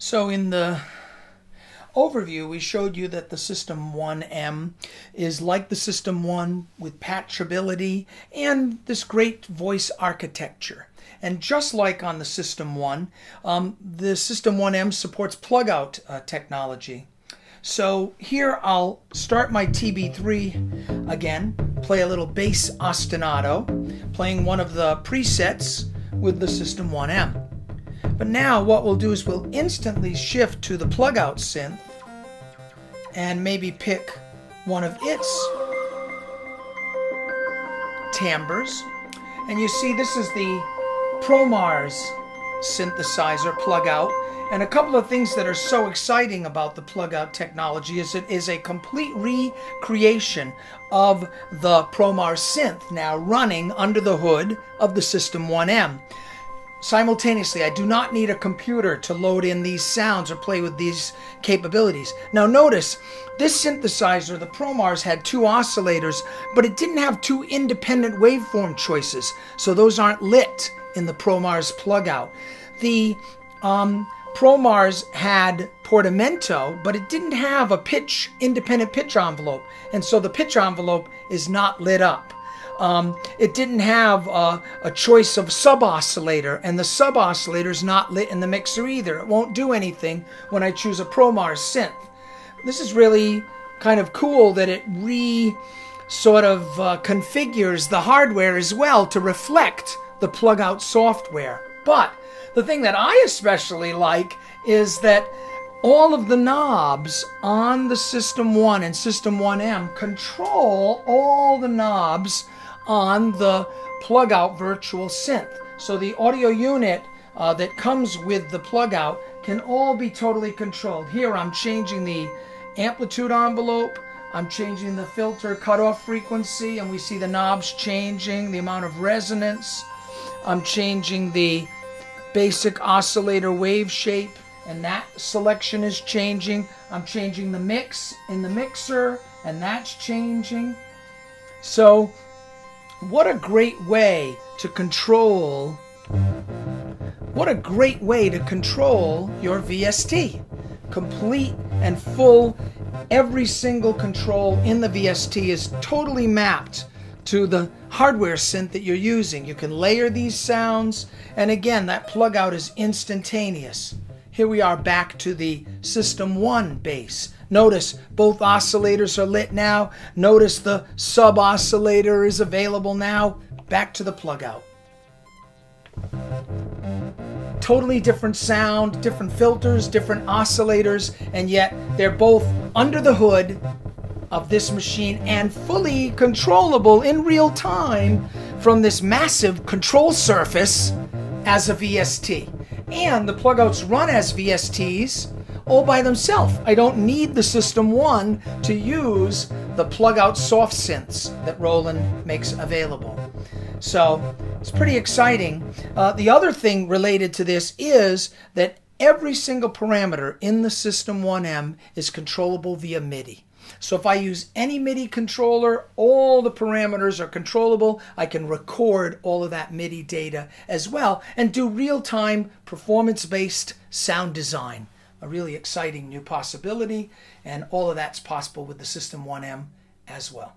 So in the overview, we showed you that the System 1M is like the System 1 with patchability and this great voice architecture. And just like on the System 1, um, the System 1M supports plug-out uh, technology. So here I'll start my TB3 again, play a little bass ostinato, playing one of the presets with the System 1M. But now what we'll do is we'll instantly shift to the plug out synth and maybe pick one of its timbres. And you see this is the ProMars synthesizer plug out. And a couple of things that are so exciting about the plug out technology is it is a complete recreation of the ProMars synth now running under the hood of the System 1M simultaneously. I do not need a computer to load in these sounds or play with these capabilities. Now notice, this synthesizer, the ProMars, had two oscillators, but it didn't have two independent waveform choices, so those aren't lit in the ProMars plug-out. The um, ProMars had portamento, but it didn't have a pitch, independent pitch envelope, and so the pitch envelope is not lit up. Um, it didn't have uh, a choice of sub oscillator, and the sub oscillator is not lit in the mixer either. It won't do anything when I choose a ProMars synth. This is really kind of cool that it re sort of uh, configures the hardware as well to reflect the plug out software. But the thing that I especially like is that all of the knobs on the System 1 and System 1M control all the knobs on the plug out virtual synth. So the audio unit uh, that comes with the plug out can all be totally controlled. Here I'm changing the amplitude envelope, I'm changing the filter cutoff frequency, and we see the knobs changing, the amount of resonance. I'm changing the basic oscillator wave shape, and that selection is changing. I'm changing the mix in the mixer, and that's changing. So what a great way to control what a great way to control your VST. Complete and full every single control in the VST is totally mapped to the hardware synth that you're using. You can layer these sounds and again that plug out is instantaneous. Here we are back to the System 1 bass. Notice both oscillators are lit now. Notice the sub oscillator is available now. Back to the plug out. Totally different sound, different filters, different oscillators, and yet they're both under the hood of this machine and fully controllable in real time from this massive control surface as a VST. And the plugouts run as VSTs all by themselves. I don't need the System 1 to use the plug-out soft synths that Roland makes available. So it's pretty exciting. Uh, the other thing related to this is that every single parameter in the System 1M is controllable via MIDI. So if I use any MIDI controller, all the parameters are controllable. I can record all of that MIDI data as well and do real-time performance-based sound design a really exciting new possibility, and all of that's possible with the System 1M as well.